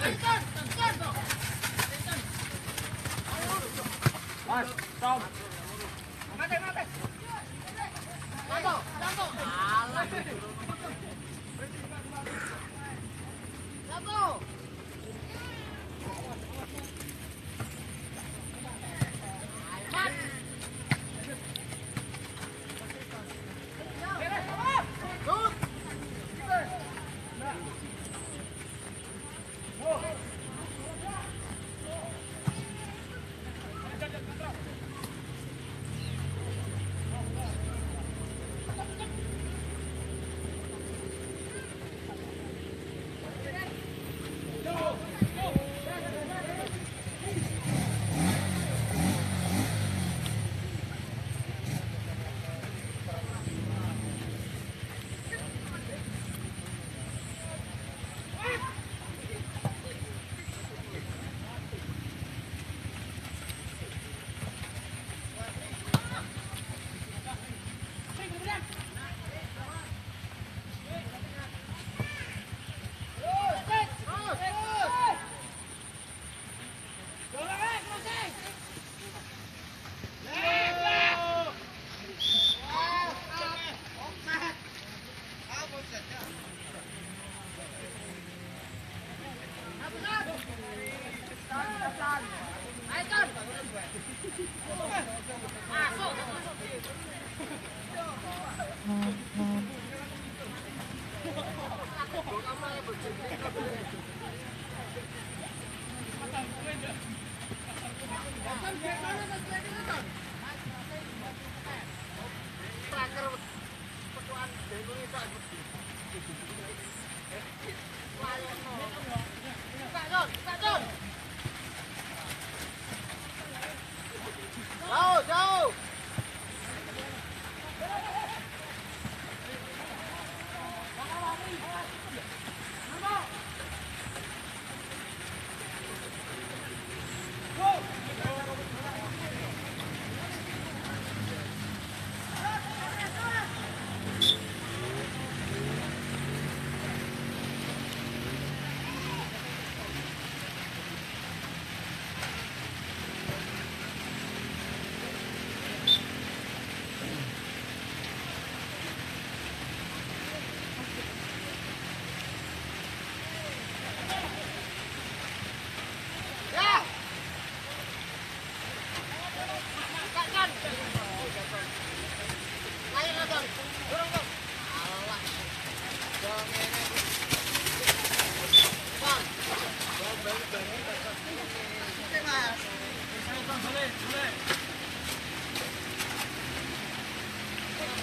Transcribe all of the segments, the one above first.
谁干的干来刀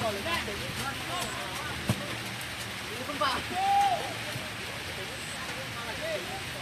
Thank you.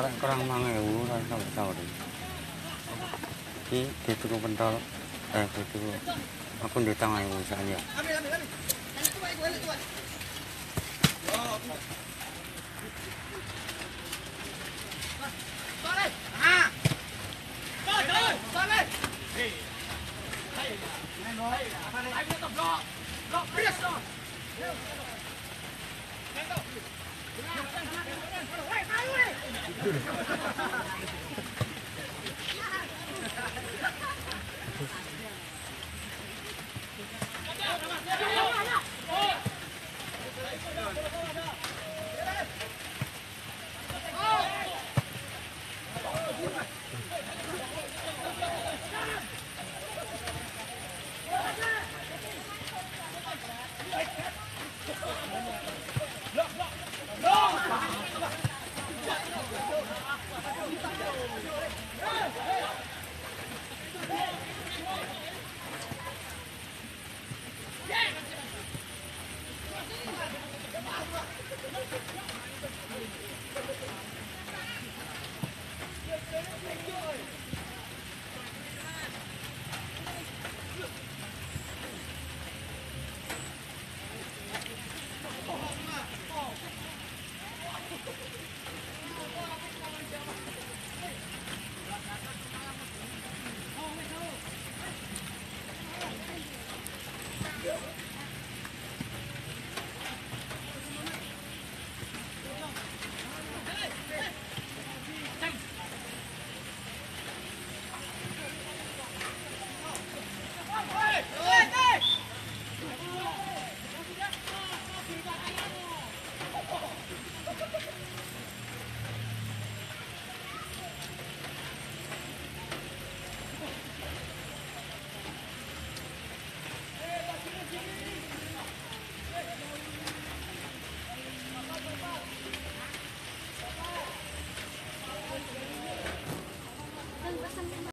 Karek kurang mang ewu ora tau tau deh. Iki dituku pentol eh dituku aku di tangan ewu saja. Ambil, ambil, blok. Blok, Ha ha ha!